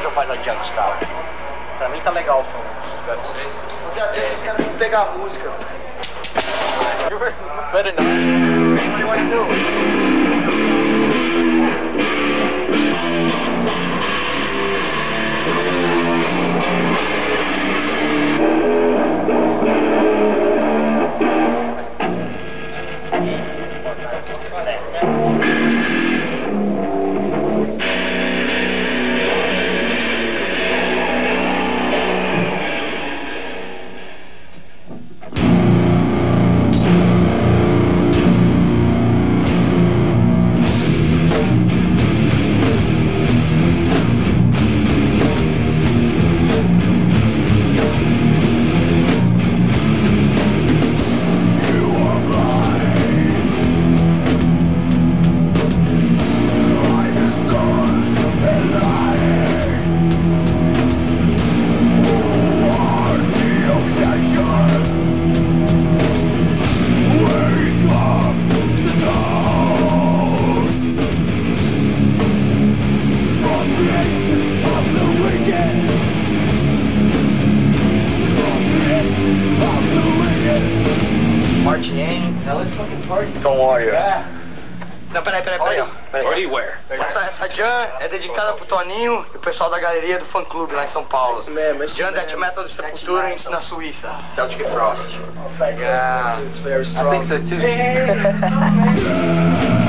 hoje eu faço a dia dos carros. Pra mim tá legal o som. Os artistas, os caras vão pegar a música. Your verse much better now. What do you want to do? Now let's fucking party. Don't worry. Yeah. Não, peraí, peraí, peraí. peraí. Party where? Essa, essa jam é dedicada pro Toninho e o pessoal da galeria do fã clube lá em São Paulo. Isso mesmo, isso mesmo. Death Metal do Sepultura na Suíça. Celtic Frost. Yeah. It's very strong. I think so too.